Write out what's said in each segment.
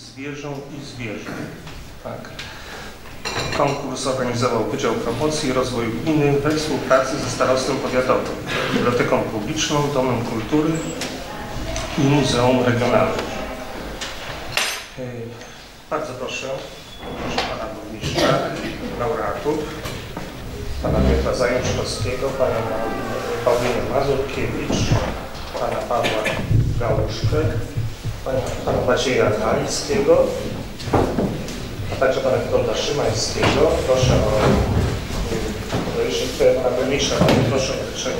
zwierzą i zwierzę. Tak. Konkurs organizował Wydział Promocji i Rozwoju Gminy we współpracy ze Starostwem Powiatowym, Biblioteką Publiczną, Domem Kultury i Muzeum Regionalnym. Bardzo proszę, proszę Pana Burmistrza, laureatów, Pana Piotra Zajączkowskiego, Pana Pauliny Mazurkiewicz, Pana Pawła Gałuszkę, Pana, Macieja Halickiego, a także Pana Witolda Szymańskiego. Proszę o to jeszcze Pana Burmistrza, proszę o wygłoszenie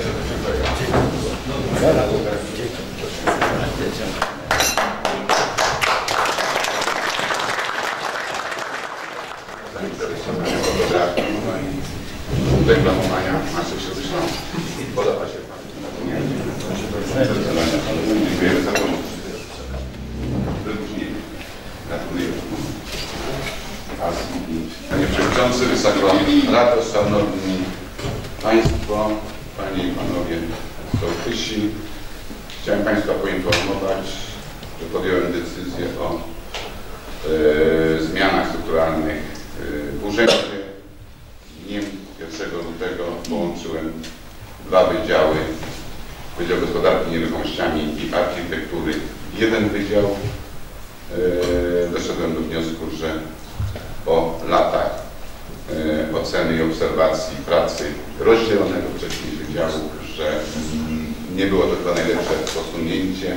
reklamowania masy wyszło. Podoba się Panu? Nie? Dziękujemy za pomoc. Wyróżnienie. Gratuluję. Panie Przewodniczący, Wysoka Rado, Szanowni Państwo, Panie i Panowie Sołtysi. Chciałem Państwa poinformować, że podjąłem decyzję o e, zmianach strukturalnych e, w urzędzie. Dniem 1 lutego połączyłem dwa wydziały. Wydział Gospodarki Nieruchomościami i Architektury. Jeden wydział. E, doszedłem do wniosku, że po latach e, oceny i obserwacji pracy rozdzielonego wcześniej wydziału, że mm, nie było to chyba najlepsze posunięcie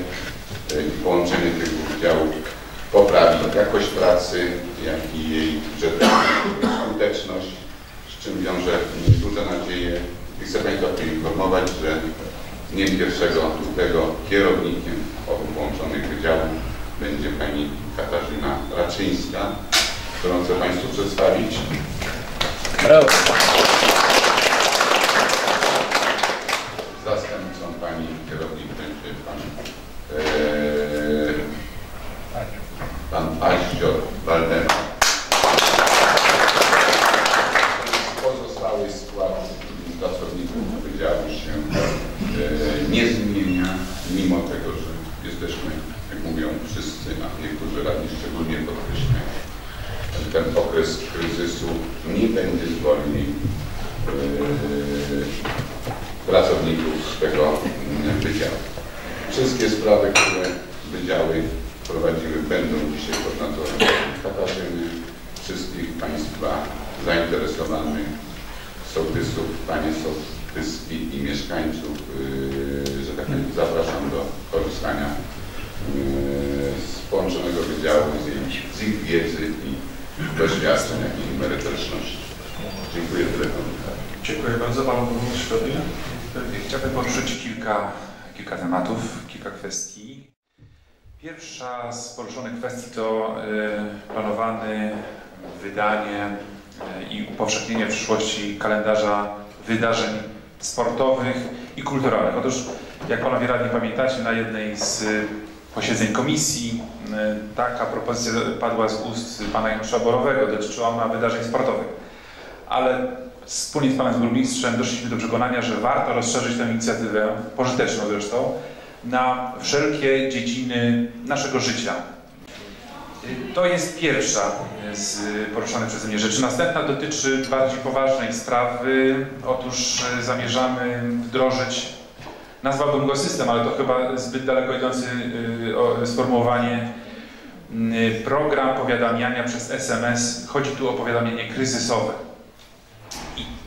e, i połączenie tych dwóch działów poprawi jakość pracy, jak i jej skuteczność, z czym wiąże duże nadzieje. I chcę Państwa poinformować, że dniem 1 lutego kierownikiem obu połączonych wydziałów będzie Pani Katarzyna Raczyńska, którą chcę Państwu przedstawić. Bravo. Nie będzie zwolnił yy, pracowników tego mm, wydziału. Wszystkie sprawy, które wydziały prowadziły, będą dzisiaj pod nadzorem Katarzyny. Wszystkich Państwa zainteresowanych, sołtysów, Panie sołtyski i mieszkańców, yy, że tak powiem, zapraszam do korzystania yy, z połączonego wydziału, z ich, z ich wiedzy i doświadczeń, jak i merytoryczności. Dziękuję. Dziękuję bardzo Panu Burmistrzowi. Chciałbym poruszyć kilka, kilka tematów, kilka kwestii. Pierwsza z poruszonych kwestii to y, planowane wydanie y, i upowszechnienie w przyszłości kalendarza wydarzeń sportowych i kulturalnych. Otóż, jak Panowie Radni pamiętacie, na jednej z y, posiedzeń komisji taka propozycja padła z ust Pana Janusza Borowego, dotyczyła ona wydarzeń sportowych. Ale wspólnie z Panem Burmistrzem doszliśmy do przekonania, że warto rozszerzyć tę inicjatywę, pożyteczną zresztą, na wszelkie dziedziny naszego życia. To jest pierwsza z poruszonych przeze mnie rzeczy. Następna dotyczy bardziej poważnej sprawy. Otóż zamierzamy wdrożyć, nazwałbym go system, ale to chyba zbyt daleko idące sformułowanie, program powiadamiania przez SMS. Chodzi tu o powiadamianie kryzysowe.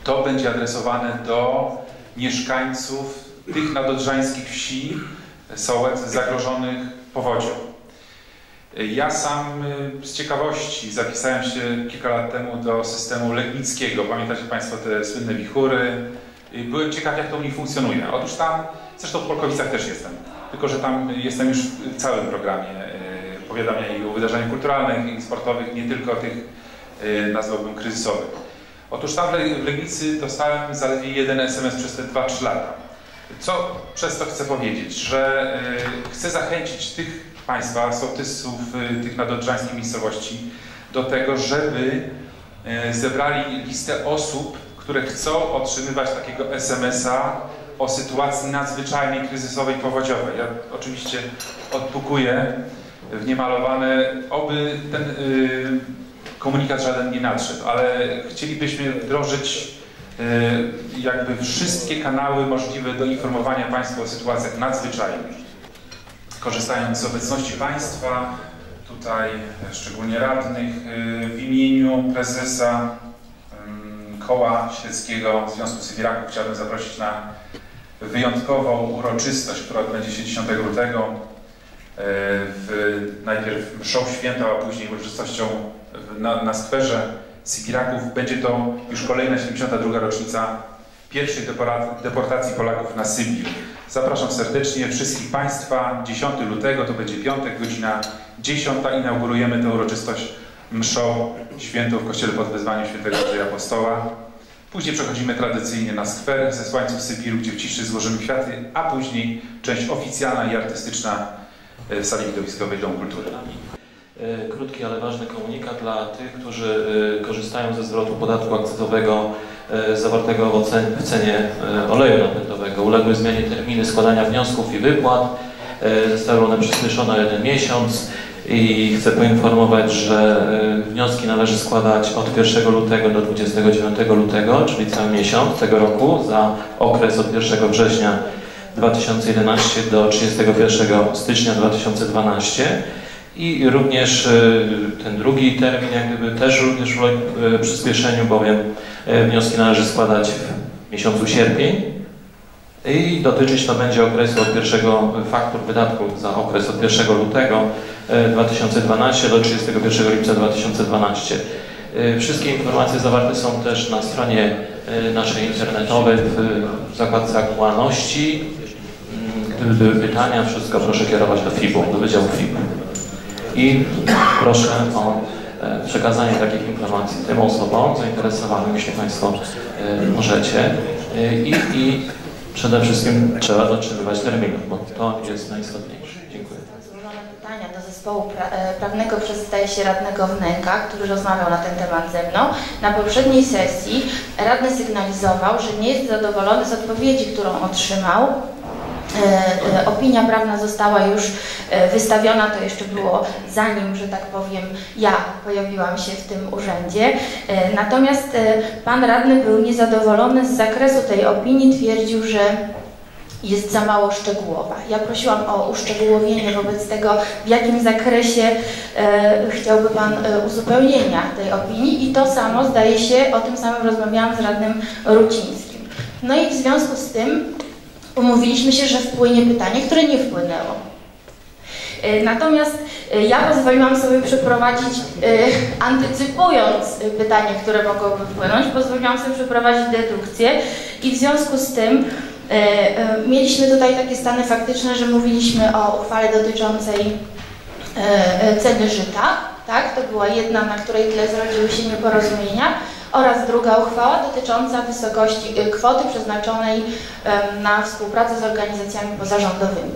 I to będzie adresowane do mieszkańców tych nadodrzańskich wsi, sołec zagrożonych powodzią. Ja sam y, z ciekawości zapisałem się kilka lat temu do systemu legnickiego. Pamiętacie Państwo te słynne wichury? Byłem ciekaw, jak to u nich funkcjonuje. Otóż tam, zresztą w Polkowicach też jestem, tylko że tam jestem już w całym programie y, powiadamiania o wydarzeniach kulturalnych i sportowych, nie tylko tych, y, nazwałbym, kryzysowych. Otóż tam w Legnicy dostałem zaledwie jeden SMS przez te 2-3 lata. Co przez to chcę powiedzieć? Że y, chcę zachęcić tych Państwa, sołtysów y, tych nadodrzańskich miejscowości do tego, żeby y, zebrali listę osób, które chcą otrzymywać takiego SMS-a o sytuacji nadzwyczajnej, kryzysowej, powodziowej. Ja oczywiście odpukuję w nie malowane. Oby ten komunikat żaden nie nadszedł, ale chcielibyśmy wdrożyć y, jakby wszystkie kanały możliwe do informowania Państwa o sytuacjach nadzwyczajnych. Korzystając z obecności Państwa, tutaj szczególnie radnych, y, w imieniu prezesa ym, Koła Świeckiego Związku Sybiraków chciałbym zaprosić na wyjątkową uroczystość, która odbędzie się 10 lutego. y, W, najpierw mszą świętą, a później uroczystością na, na skwerze Sybiraków. Będzie to już kolejna 72. rocznica pierwszej deportacji Polaków na Sybir. Zapraszam serdecznie wszystkich Państwa. 10 lutego to będzie piątek, godzina 10. Inaugurujemy tę uroczystość mszą świętą w kościele pod wezwaniem świętego Andrzeja Apostoła. Później przechodzimy tradycyjnie na skwer ze Słańców Sybiru, gdzie w ciszy złożymy kwiaty, a później część oficjalna i artystyczna e, w sali widowiskowej Dom Kultury. E, Krótki, ale ważny komunikat dla tych, którzy e, korzystają ze zwrotu podatku akcyzowego e, zawartego w cenie oleju napędowego. Uległy zmianie terminy składania wniosków i wypłat. Zostały one przyspieszone o jeden miesiąc i chcę poinformować, że wnioski należy składać od 1 lutego do 29 lutego, czyli cały miesiąc tego roku za okres od 1 września 2011 do 31 stycznia 2012. I również e, ten drugi termin jak gdyby też również uległ e, przyspieszeniu, bowiem e, wnioski należy składać w miesiącu sierpień i dotyczyć to będzie okresu od pierwszego faktur wydatków za okres od 1 lutego e, 2012 do 31 lipca 2012. E, Wszystkie informacje zawarte są też na stronie e, naszej internetowej w zakładce aktualności. Mm, Gdyby były pytania, wszystko proszę kierować do FIB-u, do Wydziału FIB. I proszę o e, przekazanie takich informacji tym osobom zainteresowanym, jeśli Państwo e, możecie. E, I, I przede wszystkim trzeba dotrzymywać terminów, bo to jest najistotniejsze. Dziękuję. Złożone pytania do zespołu pra prawnego przez zdaje się radnego Wnęka, który rozmawiał na ten temat ze mną. Na poprzedniej sesji radny sygnalizował, że nie jest zadowolony z odpowiedzi, którą otrzymał. E, e, Opinia prawna została już e, wystawiona, to jeszcze było zanim, że tak powiem, ja pojawiłam się w tym urzędzie. Natomiast pan radny był niezadowolony z zakresu tej opinii, twierdził, że jest za mało szczegółowa. Ja prosiłam o uszczegółowienie wobec tego, w jakim zakresie e, chciałby Pan e, uzupełnienia tej opinii i to samo, zdaje się, o tym samym rozmawiałam z radnym Rucińskim. No i w związku z tym umówiliśmy się, że wpłynie pytanie, które nie wpłynęło. E, Natomiast e, ja pozwoliłam sobie przeprowadzić, e, antycypując pytanie, które mogłoby wpłynąć, pozwoliłam sobie przeprowadzić dedukcję i w związku z tym mieliśmy tutaj takie stany faktyczne, że mówiliśmy o uchwale dotyczącej ceny żyta, tak? To była jedna, na której tle zrodziły się nieporozumienia oraz druga uchwała dotycząca wysokości e, kwoty przeznaczonej na współpracę z organizacjami pozarządowymi.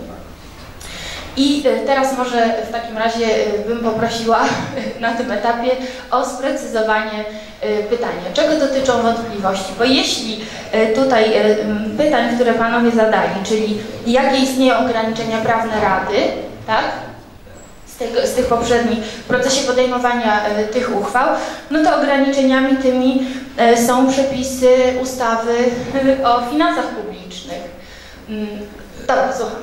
I e, teraz może w takim razie e, bym poprosiła na tym etapie o sprecyzowanie pytania. Czego dotyczą wątpliwości? Bo jeśli tutaj pytań, które Panowie zadali, czyli jakie istnieją ograniczenia prawne Rady, tak? Z, tego, z tych poprzednich w procesie podejmowania e, tych uchwał, no to ograniczeniami tymi e, są przepisy ustawy e, o finansach publicznych. Mm, Dobra, słucham.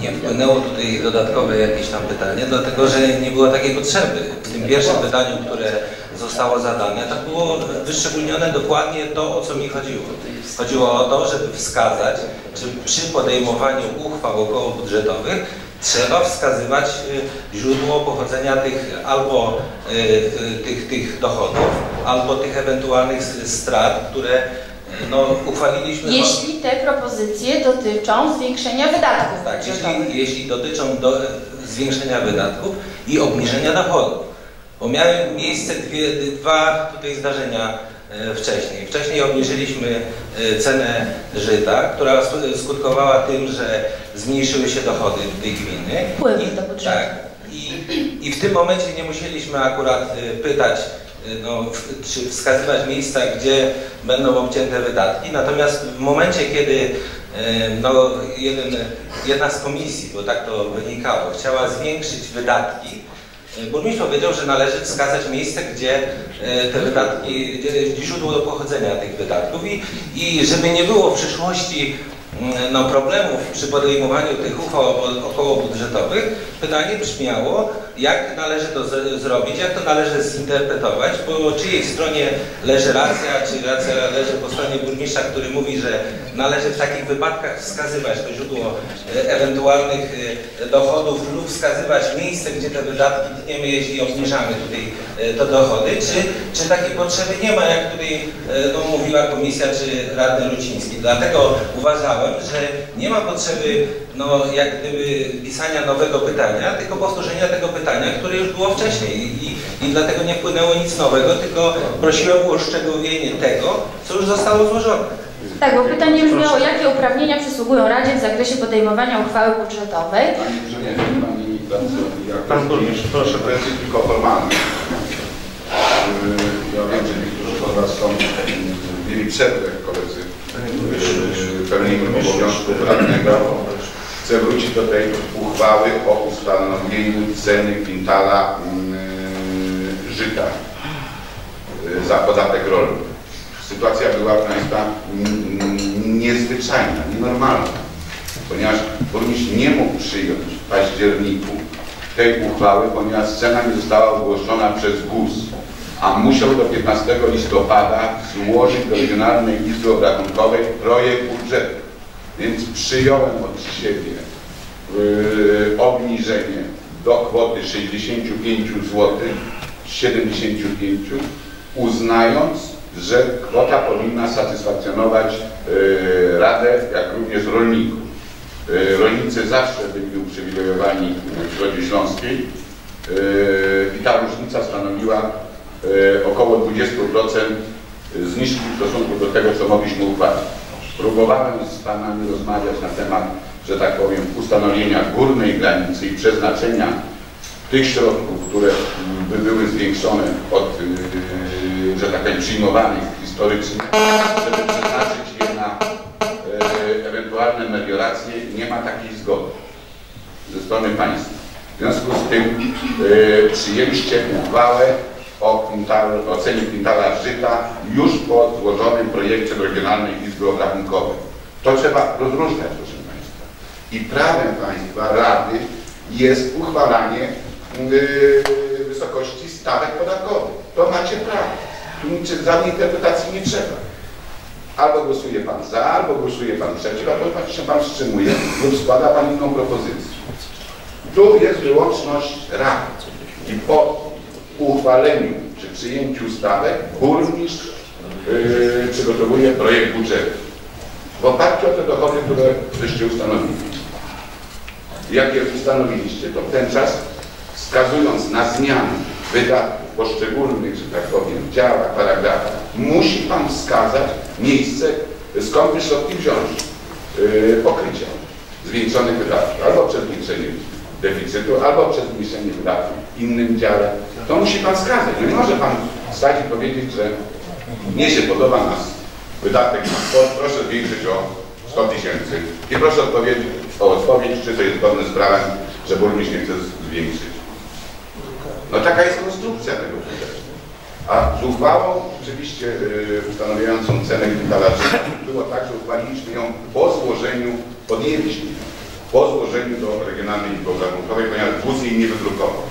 Nie wpłynęło tutaj dodatkowe jakieś tam pytanie, dlatego że nie było takiej potrzeby. W tym pierwszym pytaniu, które zostało zadane, to było wyszczególnione dokładnie to, o co mi chodziło. Chodziło o to, żeby wskazać, czy przy podejmowaniu uchwał okołobudżetowych trzeba wskazywać y, źródło pochodzenia tych albo y, y, tych, tych dochodów, albo tych ewentualnych strat, które no, uchwaliliśmy. Jeśli te propozycje dotyczą zwiększenia wydatków Tak, jeśli, jeśli dotyczą do, zwiększenia wydatków i obniżenia dochodów. Bo miały miejsce dwie, dwa tutaj zdarzenia e, wcześniej. Wcześniej obniżyliśmy e, cenę żyta, która sk- skutkowała tym, że zmniejszyły się dochody tej gminy. Wpływy I- do budżetu. Tak. I, I w tym momencie nie musieliśmy akurat e, pytać, e, no, czy wskazywać miejsca, gdzie będą obcięte wydatki. Natomiast w momencie, kiedy e, no, jeden, jedna z komisji, bo tak to wynikało, chciała zwiększyć wydatki, burmistrz powiedział, że należy wskazać miejsce, gdzie y, te wydatki, gdzie źródło pochodzenia tych wydatków i, i żeby nie było w przyszłości no, problemów przy podejmowaniu tych uchwał okołobudżetowych, pytanie brzmiało, jak należy to zrobić, jak to należy zinterpretować, po czyjej stronie leży racja, czy racja leży po stronie burmistrza, który mówi, że należy w takich wypadkach wskazywać to źródło e, ewentualnych e, dochodów lub wskazywać miejsce, gdzie te wydatki tniemy, jeśli obniżamy tutaj e, to dochody, czy, czy takiej potrzeby nie ma, jak tutaj no, mówiła komisja, czy radny Ruciński. Dlatego uważałem, że nie ma potrzeby no, jak gdyby pisania nowego pytania, tylko powtórzenia tego pytania, które już było wcześniej i, i dlatego nie wpłynęło nic nowego, tylko prosiłem o uszczegółowienie tego, co już zostało złożone. Tak, bo pytanie brzmiało, jakie uprawnienia przysługują Radzie w zakresie podejmowania uchwały budżetowej. Pan burmistrz, proszę. To jest tylko formalne. Yy, Ja wiem, że niektórzy z Was są yy, mieli przerwę, koledzy pełnili obowiązków radnego. Chcę wrócić do tej uchwały o ustanowieniu ceny kwintala yy, żyta yy, za podatek rolny. Sytuacja była, proszę Państwa, mm, niezwyczajna, nienormalna, ponieważ burmistrz nie mógł przyjąć w październiku tej uchwały, ponieważ cena nie została ogłoszona przez GUS, a musiał do 15 listopada złożyć do Regionalnej Izby Obrachunkowej projekt budżetu. Więc przyjąłem od siebie yy, obniżenie do kwoty 65 zł, 75, uznając, że kwota powinna satysfakcjonować yy, Radę, jak również rolników. Yy, rolnicy zawsze byli uprzywilejowani w Środzie Śląskiej yy, i ta różnica stanowiła około 20% zniżki w stosunku do tego, co mogliśmy uchwalić. Próbowałem z Panami rozmawiać na temat, że tak powiem, ustanowienia górnej granicy i przeznaczenia tych środków, które by były zwiększone od, yy, że tak powiem, przyjmowanych historycznie, żeby przeznaczyć je na yy, ewentualne melioracje, nie ma takiej zgody ze strony państwa. W związku z tym yy, przyjęliście uchwałę o, kwintal, o cenie kwintala żyta już po złożonym projekcie Regionalnej Izby Obrachunkowej. To trzeba rozróżniać, proszę Państwa. I prawem Państwa Rady jest uchwalanie yy, wysokości stawek podatkowych. To macie prawo. Tu niczym za interpretacji nie trzeba. Albo głosuje Pan za, albo głosuje Pan przeciw, albo się Pan wstrzymuje lub składa Pan inną propozycję. Tu jest wyłączność Rady. I po uchwaleniu czy przyjęciu stawek burmistrz yy, przygotowuje projekt budżetu. W oparciu o te dochody, które żeście ustanowili. Jakie ustanowiliście, to w ten czas wskazując na zmiany wydatków poszczególnych, że tak powiem, działach, paragrafach, musi Pan wskazać miejsce, skąd środki wziąć yy, pokrycia zwiększonych wydatków, albo przez zwiększenie deficytu, albo przez zmniejszenie wydatków w innym dziale. To musi Pan wskazać. Nie może Pan stać i powiedzieć, że mnie się podoba nas wydatek na sport, proszę zwiększyć o 100 tysięcy. I proszę odpowiedzieć o odpowiedź, czy to jest zgodne z prawem, że burmistrz nie chce zwiększyć. No taka jest konstrukcja tego budżetu. A z uchwałą oczywiście yy, ustanawiającą cenę kwintala było tak, że uchwaliliśmy ją po złożeniu, podjęliśmy po złożeniu do Regionalnej Izby Obrachunkowej, ponieważ GUS jej nie wydrukował.